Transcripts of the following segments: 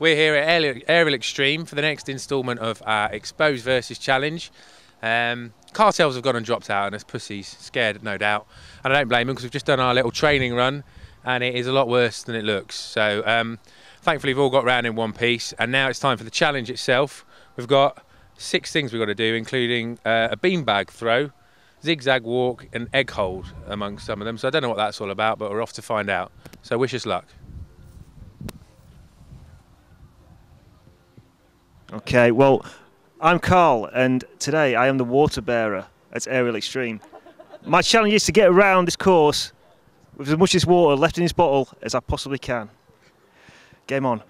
We're here at Aerial, Extreme for the next instalment of our Exposed versus Challenge. Um, cartels have gone and dropped out, and us pussies scared, no doubt. And I don't blame them because we've just done our little training run, and it is a lot worse than it looks. So um, thankfully, we've all got round in one piece, and now it's time for the challenge itself. We've got six things we've got to do, including uh, a beanbag throw, zigzag walk, and egg hold among some of them. So I don't know what that's all about, but we're off to find out. So wish us luck. Okay, well, I'm Carl, and today I am the water bearer at Aerial Extreme. My challenge is to get around this course with as much as water left in this bottle as I possibly can. Game on.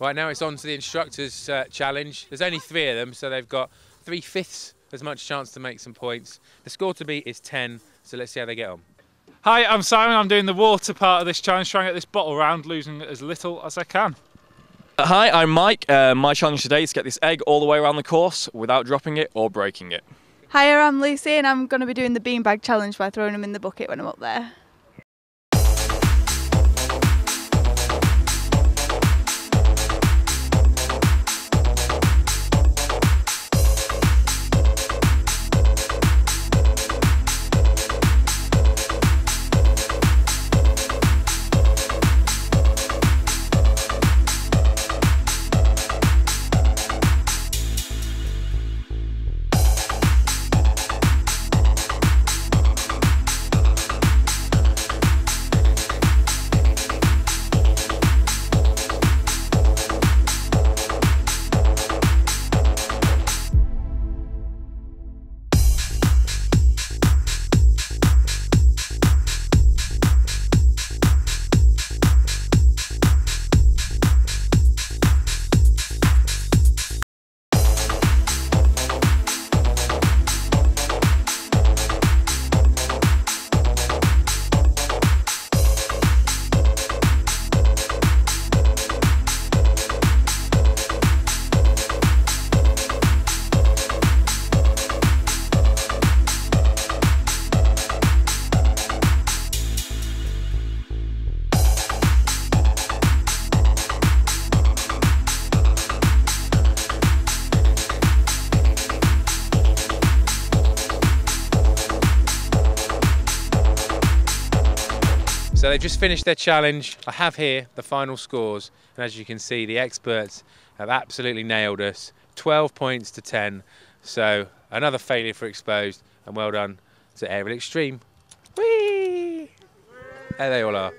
Right now it's on to the instructors uh, challenge. There's only three of them, so they've got three fifths as much chance to make some points. The score to beat is 10, so let's see how they get on. Hi, I'm Simon. I'm doing the water part of this challenge, trying to get this bottle round, losing as little as I can. Hi, I'm Mike. Uh, my challenge today is to get this egg all the way around the course without dropping it or breaking it. Hi, I'm Lucy and I'm going to be doing the beanbag challenge by throwing them in the bucket when I'm up there. So they've just finished their challenge. I have here the final scores, and as you can see, the experts have absolutely nailed us. 12 points to 10. So another failure for Exposed, and well done to Aerial Extreme. Whee! There they all are.